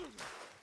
Ugh!